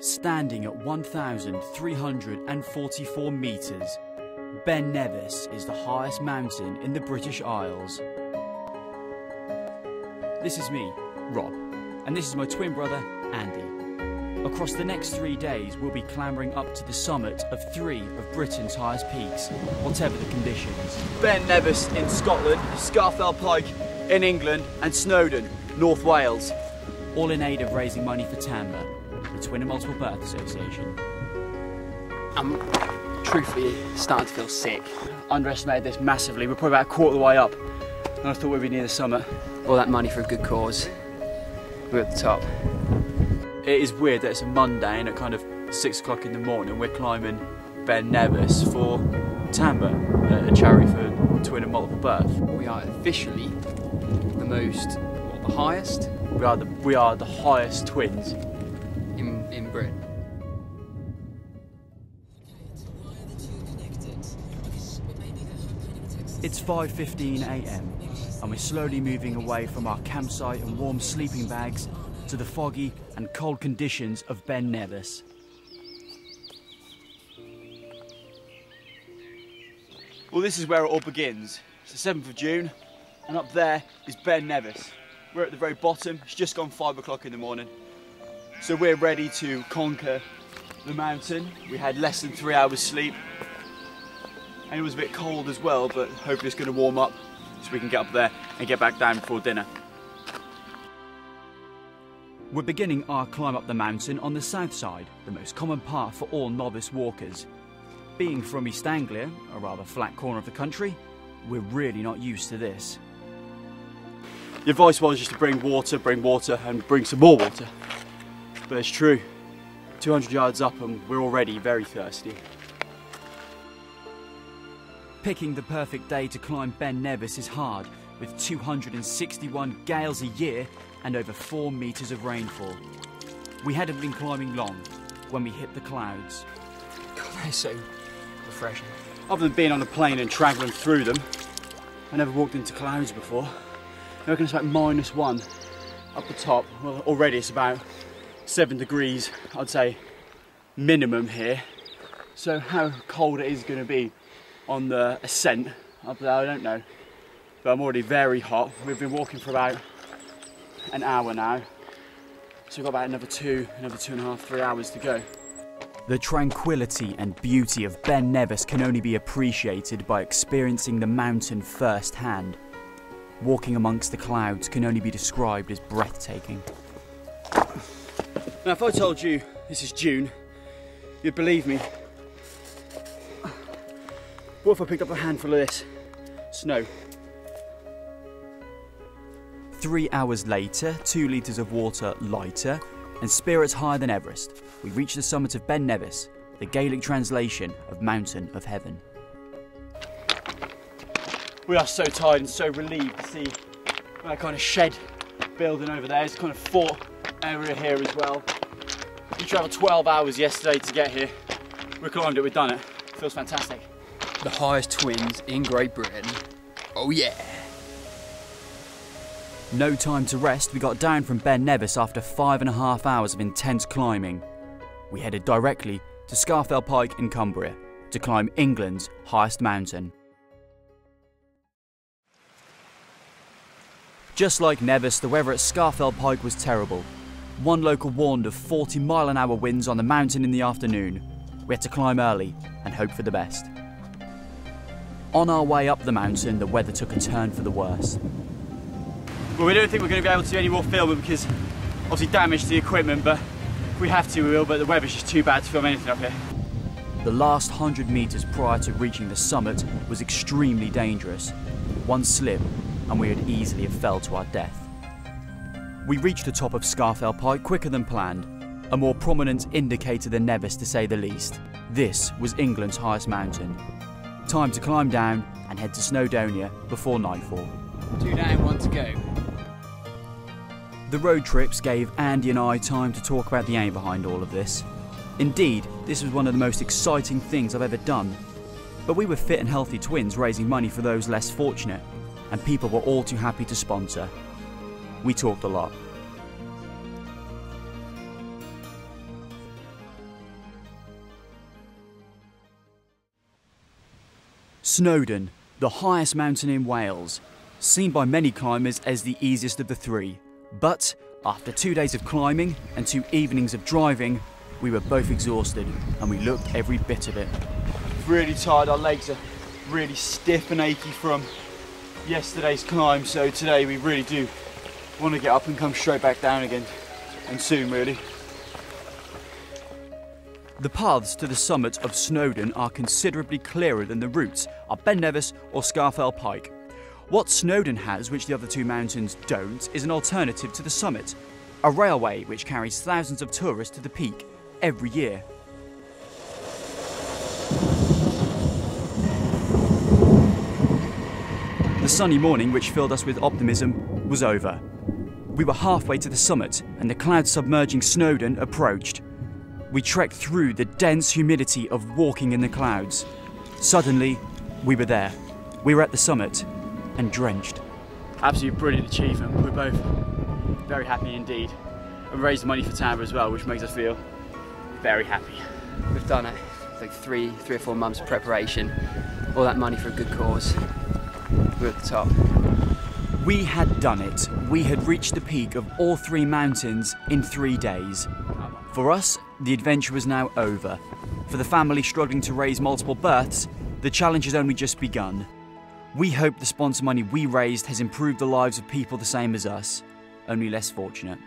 Standing at 1,344 metres, Ben Nevis is the highest mountain in the British Isles. This is me, Rob, and this is my twin brother, Andy. Across the next three days, we'll be clambering up to the summit of three of Britain's highest peaks, whatever the conditions. Ben Nevis in Scotland, Scafell Pike in England, and Snowdon, North Wales. All in aid of raising money for TAMBA, the Twin and Multiple Birth Association. I'm truthfully starting to feel sick. Underestimated this massively. We're probably about a quarter of the way up, and I thought we'd be near the summit. All that money for a good cause. We're at the top. It is weird that it's a Monday and at kind of six o'clock in the morning we're climbing Ben Nevis for TAMBA, a charity for twin and multiple birth. We are officially the most, what, the highest We are the we are the highest twins. In, in Britain. It's 5:15 a.m. and we're slowly moving away from our campsite and warm sleeping bags to the foggy and cold conditions of Ben Nevis. Well, this is where it all begins. It's the 7th of June, and up there is Ben Nevis. We're at the very bottom. It's just gone five o'clock in the morning, so we're ready to conquer the mountain. We had less than three hours sleep, and it was a bit cold as well. But hopefully, it's going to warm up so we can get up there and get back down before dinner. We're beginning our climb up the mountain on the south side, the most common path for all novice walkers. Being from East Anglia, a rather flat corner of the country, we're really not used to this. The advice was just to bring water, bring water, and bring some more water. But it's true. 200 yards up, and we're already very thirsty. Picking the perfect day to climb Ben Nevis is hard, with 261 gales a year and over 4 metres of rainfall. We hadn't been climbing long when we hit the clouds. God, they're so refreshing. Other than being on a plane and travelling through them, I never walked into clouds before. I reckon it's about minus one up the top. Well, already it's about seven degrees, I'd say, minimum here. So how cold it is going to be on the ascent I don't know. But I'm already very hot. We've been walking for about an hour now. So we've got about another two, another two and a half, three hours to go. The tranquility and beauty of Ben Nevis can only be appreciated by experiencing the mountain firsthand. Walking amongst the clouds can only be described as breathtaking. Now, if I told you this is June, you'd believe me. What if I picked up a handful of this snow? Three hours later, two litres of water lighter, and spirits higher than Everest, we reach the summit of Ben Nevis, the Gaelic translation of Mountain of Heaven. We are so tired and so relieved to see that kind of shed building over there. It's kind of fort area here as well. We travelled 12 hours yesterday to get here. We climbed it, we've done it. Feels fantastic. The highest twins in Great Britain. Oh yeah. No time to rest, we got down from Ben Nevis after five and a half hours of intense climbing. We headed directly to Scafell Pike in Cumbria to climb England's highest mountain. Just like Nevis, the weather at Scafell Pike was terrible. One local warned of 40 mile an hour winds on the mountain in the afternoon. We had to climb early and hope for the best. On our way up the mountain, the weather took a turn for the worse. Well, we don't think we're going to be able to do any more filming because obviously damage to the equipment, but if we have to, we will, but the weather's just too bad to film anything up here. The last 100 metres prior to reaching the summit was extremely dangerous. One slip and we would easily have fell to our death. We reached the top of Scafell Pike quicker than planned, a more prominent indicator than Nevis to say the least. This was England's highest mountain. Time to climb down and head to Snowdonia before nightfall. Two down, one to go. The road trips gave Andy and I time to talk about the aim behind all of this. Indeed, this was one of the most exciting things I've ever done. But we were fit and healthy twins raising money for those less fortunate, and people were all too happy to sponsor. We talked a lot. Snowdon, the highest mountain in Wales, seen by many climbers as the easiest of the three. But after two days of climbing and two evenings of driving, we were both exhausted and we looked every bit of it. Really tired, our legs are really stiff and achy from yesterday's climb, so today we really do want to get up and come straight back down again, and soon really. The paths to the summit of Snowdon are considerably clearer than the routes up Ben Nevis or Scafell Pike. What Snowdon has, which the other two mountains don't, is an alternative to the summit a railway which carries thousands of tourists to the peak every year. The sunny morning, which filled us with optimism, was over. We were halfway to the summit, and the cloud submerging Snowdon approached. We trekked through the dense humidity of walking in the clouds. Suddenly, we were there. We were at the summit and drenched. Absolutely brilliant achievement. We're both very happy indeed. And raised money for TAMBA as well, which makes us feel very happy. We've done it. Like three, three or four months of preparation. All that money for a good cause. We're at the top. We had done it. We had reached the peak of all three mountains in three days. For us, the adventure was now over. For the family struggling to raise multiple births, the challenge has only just begun. We hope the sponsor money we raised has improved the lives of people the same as us, only less fortunate.